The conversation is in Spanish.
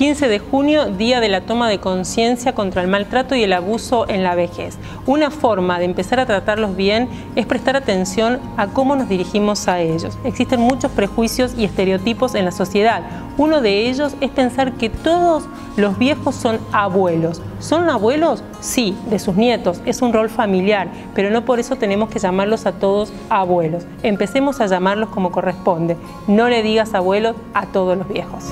15 de junio, Día de la Toma de Conciencia contra el Maltrato y el Abuso en la Vejez. Una forma de empezar a tratarlos bien es prestar atención a cómo nos dirigimos a ellos. Existen muchos prejuicios y estereotipos en la sociedad. Uno de ellos es pensar que todos los viejos son abuelos. ¿Son abuelos? Sí, de sus nietos. Es un rol familiar, pero no por eso tenemos que llamarlos a todos abuelos. Empecemos a llamarlos como corresponde. No le digas abuelo a todos los viejos.